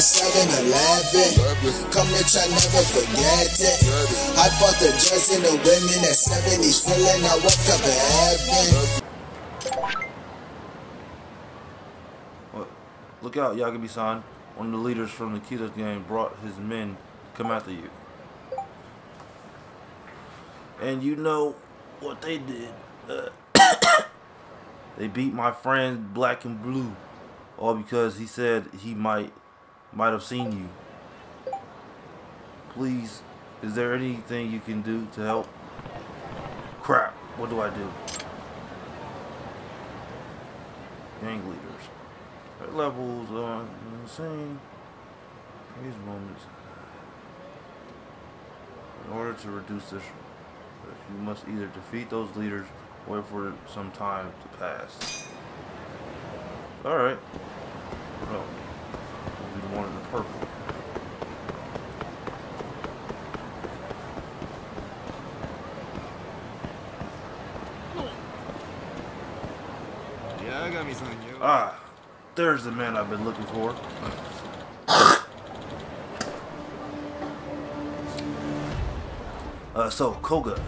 at 7-Eleven. Come to try, never forget it. I bought the the women at 70s feeling I up heaven. Look out, Yagami-san. One of the leaders from the Kita's gang brought his men to come after you. And you know what they did. Uh, they beat my friend Black and Blue. All because he said he might might have seen you. Please, is there anything you can do to help? Crap, what do I do? Gang leaders. Their levels are insane. These moments. In order to reduce this, you must either defeat those leaders or wait for some time to pass. Alright. Well, we the one in the purple. Ah, there's the man I've been looking for. Uh, so Koga,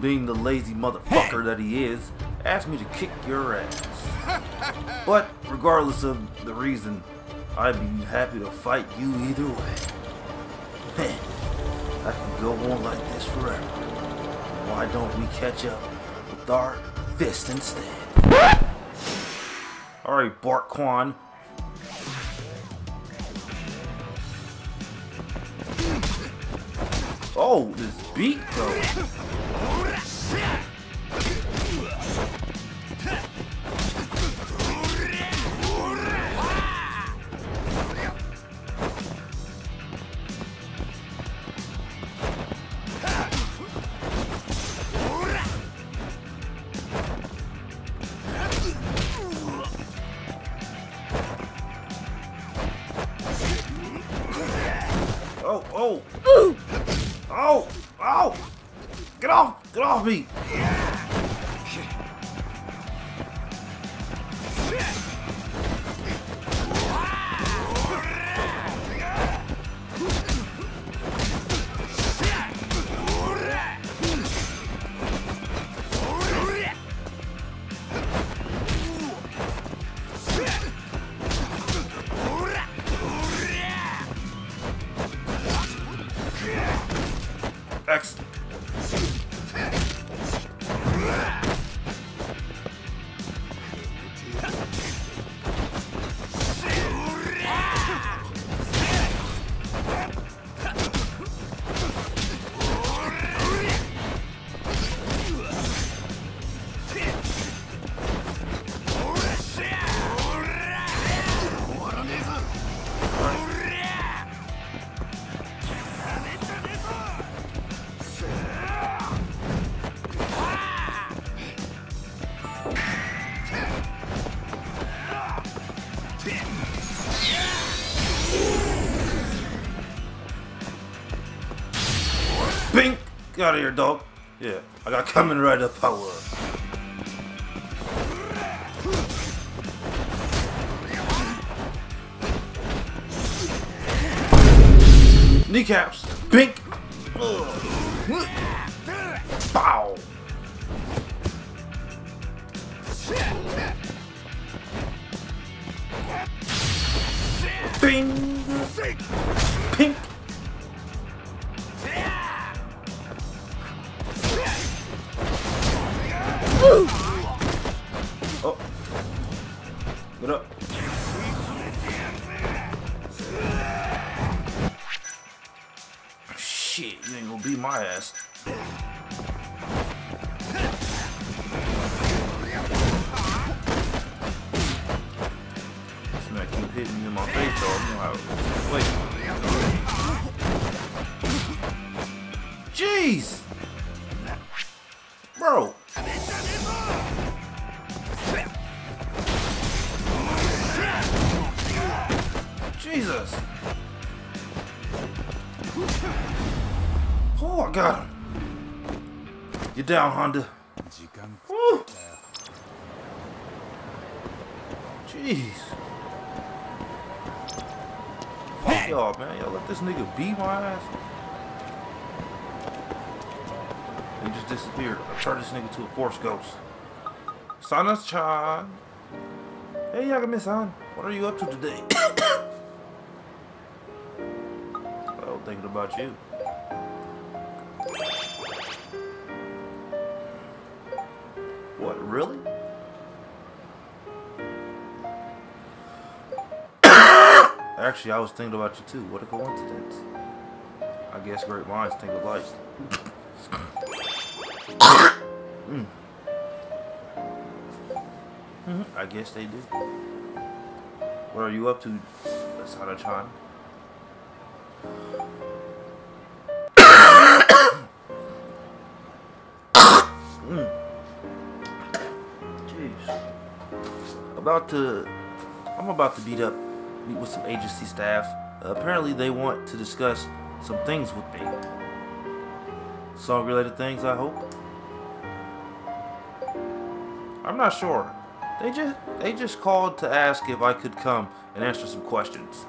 being the lazy motherfucker that he is, asked me to kick your ass. But regardless of the reason, I'd be happy to fight you either way. Man, I can go on like this forever. Why don't we catch up with our fist instead? Alright, Bart Quan. Oh, this beat though. Off, Get out of here, dog. Yeah, I got coming right up was. Kneecaps. Bink. Ugh. Bow. Bing. My ass. This man keep hitting me in my face, though. I'm gonna have wait. Jeez! Bro! Down, Honda? Woo. Jeez. Fuck y'all, man. Y'all let this nigga beat my ass. He just disappeared. I turned this nigga to a force ghost. Sana-chan. Hey, Yagami-san. What are you up to today? oh, thinking about you. What, really? Actually, I was thinking about you too. What a coincidence. I guess great minds think alike. mm. Mm. I guess they do. What are you up to, Asana-chan? About to... I'm about to beat up, meet with some agency staff. Uh, apparently they want to discuss some things with me. Song-related things, I hope. I'm not sure. They just they just called to ask if I could come and answer some questions.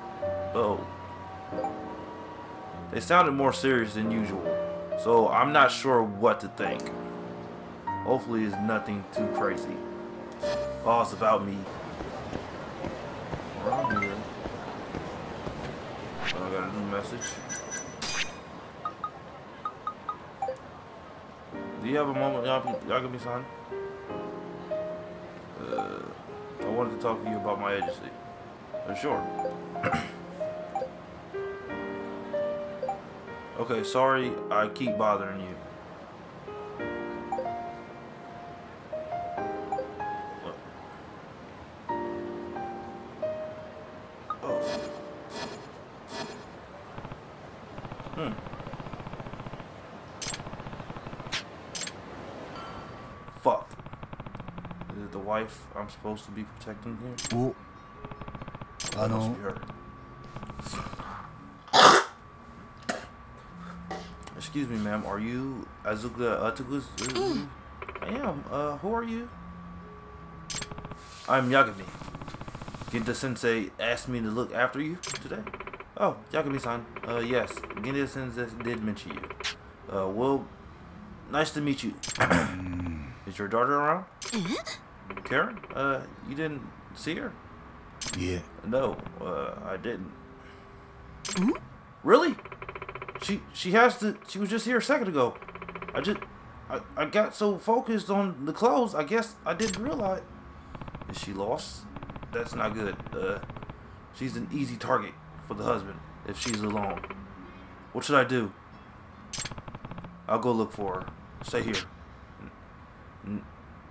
Oh. They sounded more serious than usual, so I'm not sure what to think. Hopefully it's nothing too crazy. It's about me. Around here. Oh, I got a new message. Do you have a moment, Yagami-san? Uh, I wanted to talk to you about my agency. Uh, sure. okay, sorry I keep bothering you. I'm supposed to be protecting here? I don't. Excuse me, ma'am. Are you Azuka Atukus? I am. Uh, who are you? I'm Yagami. Genda Sensei asked me to look after you today. Oh, Yagami-san. Uh, yes. Genda Sensei did mention you. Uh, well, nice to meet you. Is your daughter around? Mm-hmm. Karen? Uh, you didn't see her? Yeah. No, uh, I didn't. Really? She she has to. She was just here a second ago. I just I, I got so focused on the clothes. I guess I didn't realize. Is she lost? That's not good. Uh, she's an easy target for the husband if she's alone. What should I do? I'll go look for her. Stay here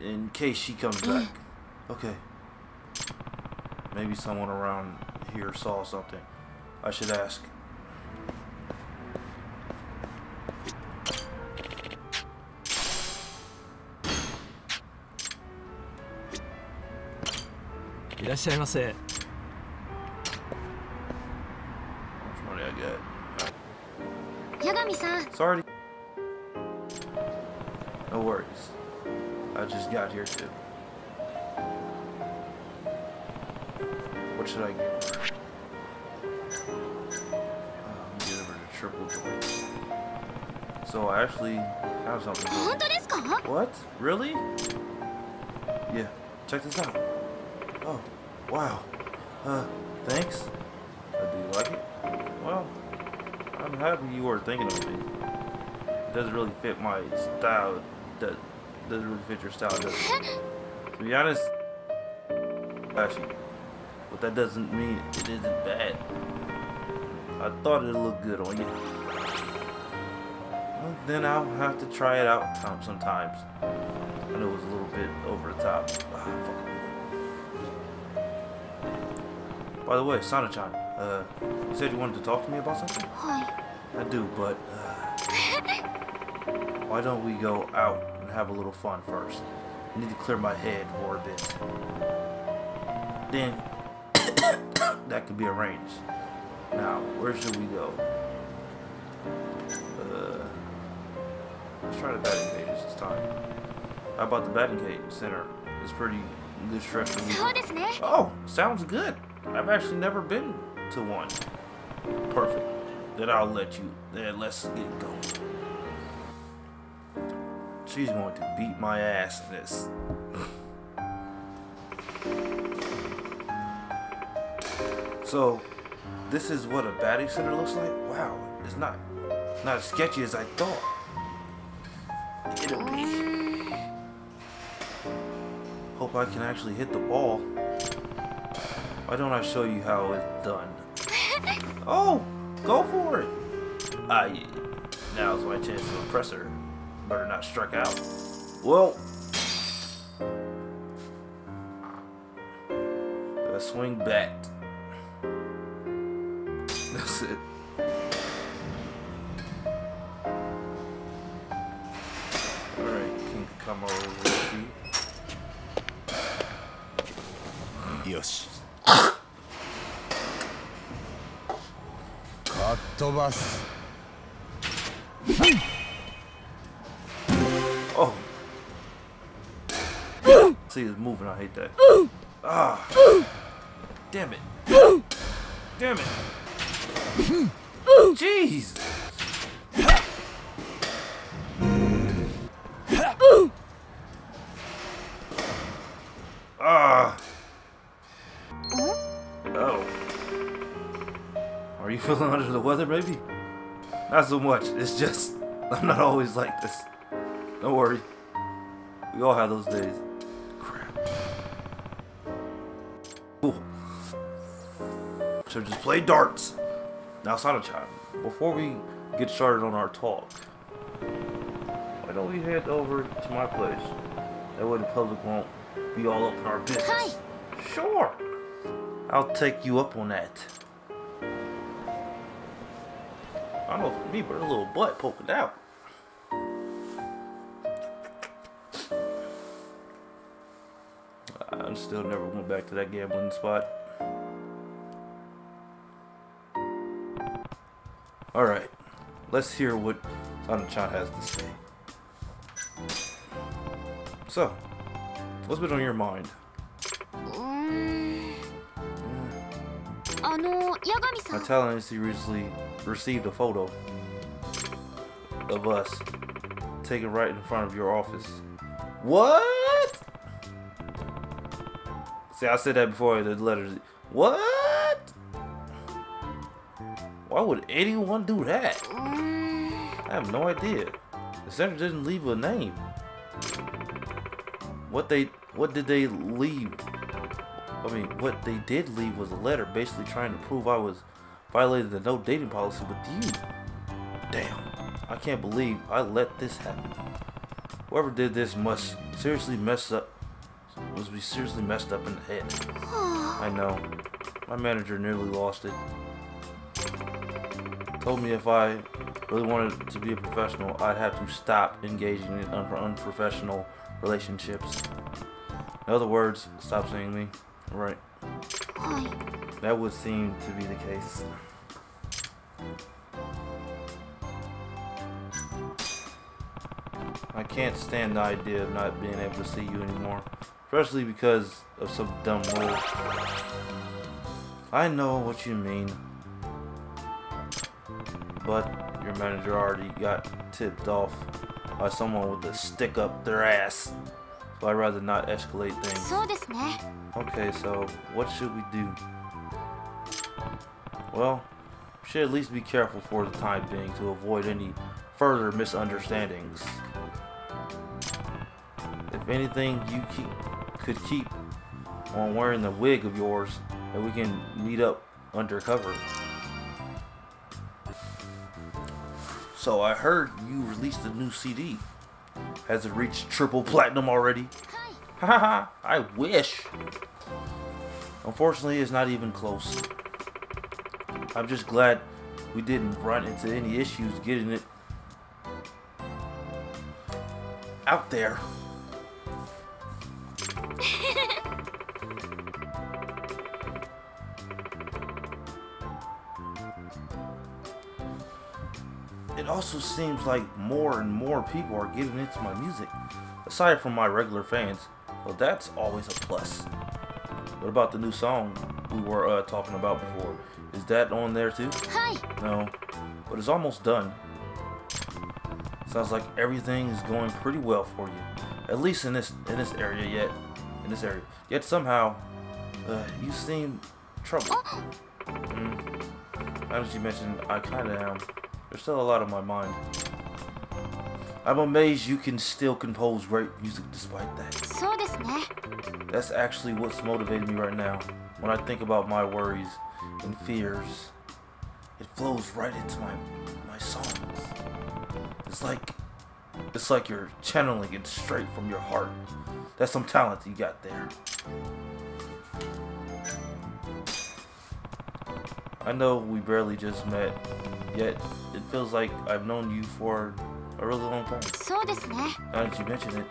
in case she comes back. Okay. Maybe someone around here saw something. I should ask. Watch money I get? Yagami-san. Sorry. No worries. I just got here too. What should I get? Get over to triple joints. So I actually have something. What? Really? Yeah. Check this out. Oh, wow. Uh, thanks. Uh, do you like it? Well, I'm happy you are thinking of me. It doesn't really fit my style. That doesn't really fit your style, does it? To be honest, actually, but that doesn't mean it isn't bad. I thought it'd look good on you. Well, then I'll have to try it out um, sometimes. I know it was a little bit over the top. Ah, fuck. By the way, Sana-chan, uh, you said you wanted to talk to me about something? はい I do, but uh, why don't we go out have a little fun first. I need to clear my head for a bit. Then that could be arranged. Now, where should we go? Uh, let's try the batting cages this time. How about the batting cage center? It's pretty good stretch for me. Oh, sounds good. I've actually never been to one. Perfect. Then I'll let you. Then let's get going. She's going to beat my ass in this. so, this is what a batting center looks like? Wow, it's not not as sketchy as I thought. It'll be. Hope I can actually hit the ball. Why don't I show you how it's done? Oh, go for it. Ah, yeah. Now's my chance to impress her. Better not strike out. Well, gotta swing back. That's it. Alright, can come over here. よしかっ飛ばす See, it's moving. I hate that. Ah. Damn it. Damn it. Jeez. Ah. Oh. Are you feeling under the weather, baby? Not so much. It's just I'm not always like this. Don't worry. We all have those days. So just play darts. Now, Sana-chan, before we get started on our talk, why don't we head over to my place? That way the public won't be all up in our business. Hi. Sure. I'll take you up on that. I don't know for me, but a little butt poking out. I'm still never went back to that gambling spot. Alright, let's hear what Sana-chan has to say. So, what's been on your mind? うーんあの八神さ My ん talent agency recently received a photo of us taken right in front of your office. What? See, I said that before the letters. What? Why would anyone do that? Mm. I have no idea. The center didn't leave a name. What they what did they leave? I mean, what they did leave was a letter basically trying to prove I was violating the no dating policy with you. Damn. I can't believe I let this happen. Whoever did this must seriously mess up was be seriously messed up in the head. I know. My manager nearly lost it. Told me if I really wanted to be a professional, I'd have to stop engaging in un- unprofessional relationships. In other words, stop seeing me. Right. はい That would seem to be the case. I can't stand the idea of not being able to see you anymore, especially because of some dumb rule. I know what you mean, but your manager already got tipped off by someone with a stick up their ass. So I'd rather not escalate things. Okay, so what should we do? Well, we should at least be careful for the time being to avoid any further misunderstandings. If anything, you keep, could keep on wearing the wig of yours and we can meet up undercover. So I heard you released a new CD. Has it reached triple platinum already? Haha, I wish. Unfortunately, it's not even close. I'm just glad we didn't run into any issues getting it out there. It also seems like more and more people are getting into my music, aside from my regular fans. Well, that's always a plus. What about the new song, we were uh, talking about before. Is that on there too? はい No, but it's almost done. Sounds like everything is going pretty well for you, at least in this in this area yet. In this area, yet somehow uh, you seem troubled. Mm. Now that you mentioned, I kind of am. There's still a lot on my mind. I'm amazed you can still compose great music despite that. That's actually what's motivating me right now. When I think about my worries and fears, it flows right into my my songs. It's like it's like you're channeling it straight from your heart. That's some talent you got there. I know we barely just met, yet it feels like I've known you for a really long time. Eh? Now that you mention it,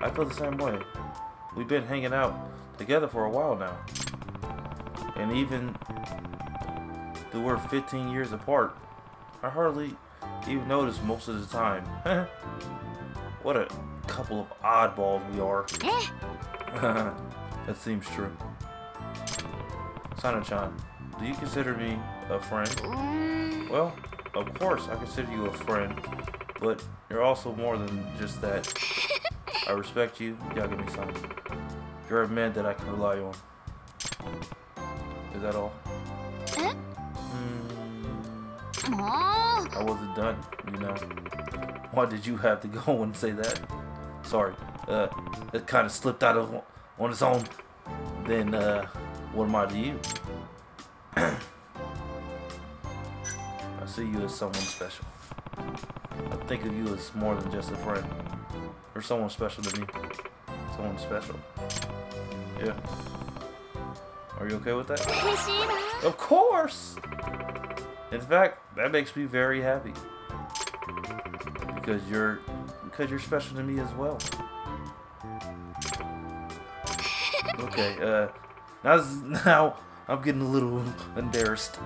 I feel the same way. We've been hanging out together for a while now. And even though we're 15 years apart, I hardly even notice most of the time. what a couple of oddballs we are. Eh? that seems true. Sana-chan, do you consider me a friend? Mm. Well, of course I consider you a friend, but you're also more than just that. I respect you. Y'all give me something. You're a man that I can rely on. Is that all? Eh? Mm. I wasn't done, you know. Why did you have to go and say that? Sorry, uh, it kind of slipped out of on its own. Then, uh, what am I to you? I see you as someone special. I think of you as more than just a friend. Or someone special to me. Someone special. Yeah. Are you okay with that? of course! In fact, that makes me very happy. Because you're because you're special to me as well. Okay, uh now now I'm getting a little embarrassed.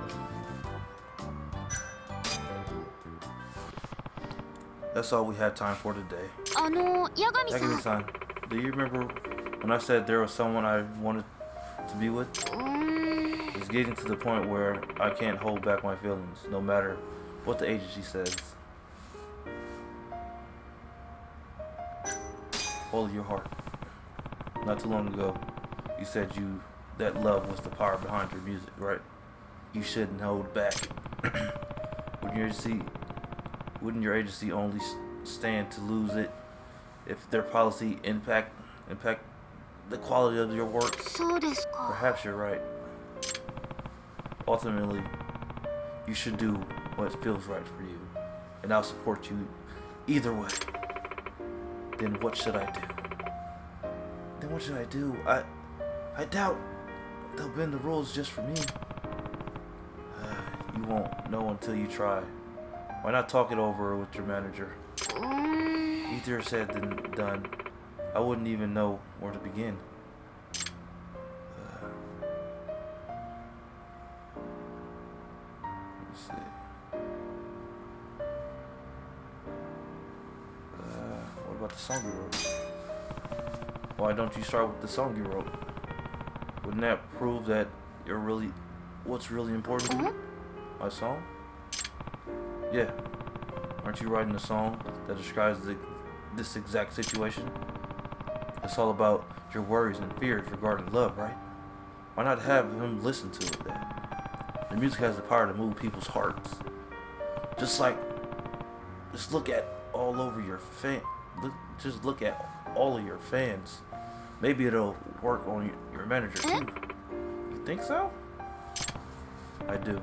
That's all we have time for today. Oh, Yagami-san. Do you remember when I said there was someone I wanted to be with? Mm. It's getting to the point where I can't hold back my feelings, no matter what the agency says. Hold your heart. Not too long ago, you said you that love was the power behind your music, right? You shouldn't hold back. wouldn't your agency, wouldn't your agency only stand to lose it if their policy impact impact the quality of your work? Perhaps you're right. Ultimately, you should do what feels right for you, and I'll support you either way. Then what should I do? Then what should I do? I I doubt they'll bend the rules just for me. Uh, you won't know until you try. Why not talk it over with your manager? Easier said than done. I wouldn't even know where to begin. Let's see. What about the song you wrote? Why don't you start with the song you wrote? Wouldn't that prove that you're really what's really important to you? My song? Yeah. Aren't you writing a song that describes the, this exact situation? It's all about your worries and fears regarding love, right? Why not have him listen to it then? The music has the power to move people's hearts. Just like, just look at all over your fan. Look, just look at all of your fans. Maybe it'll work on your manager. Eh? You think so? I do.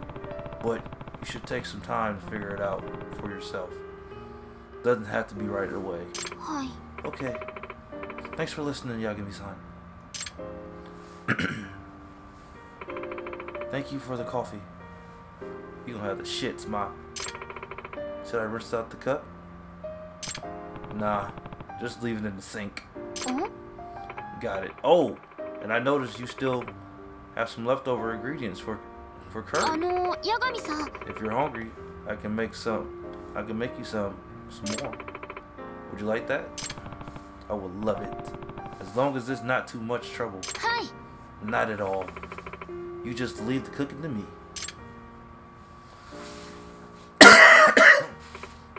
But you should take some time to figure it out for yourself. Doesn't have to be right away. Hi. Okay. Thanks for listening, Yagami-san. Thank you for the coffee. You don't have the shits, Ma. Should I rinse out the cup? Nah, just leave it in the sink. Mm -hmm. Got it. Oh, and I noticed you still have some leftover ingredients for for curry. Uh, if you're hungry, I can make some. I can make you some some more. Would you like that? I would love it. As long as it's not too much trouble. Hi. Not at all. You just leave the cooking to me.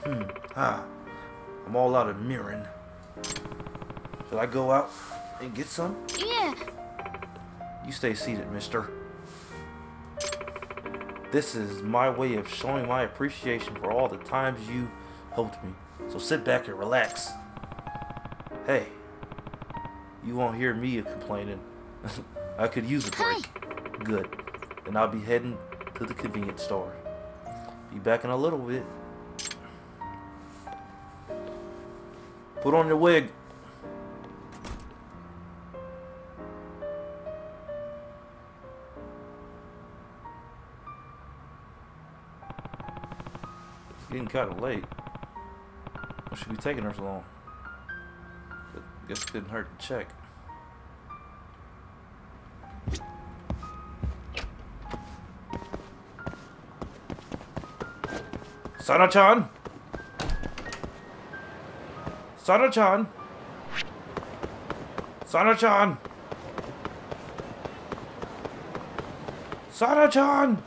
hmm. Ah. I'm all out of mirin. Should I go out? And get some? いえ You stay seated, mister. This is my way of showing my appreciation for all the times you helped me. So sit back and relax. Hey, you won't hear me complaining. I could use a break. Good. Then I'll be heading to the convenience store. Be back in a little bit. Put on your wig. Kind of late. What should be taking her so long? But guess it couldn't hurt to check. Sana-chan! Sana-chan! Sana-chan! Sana-chan!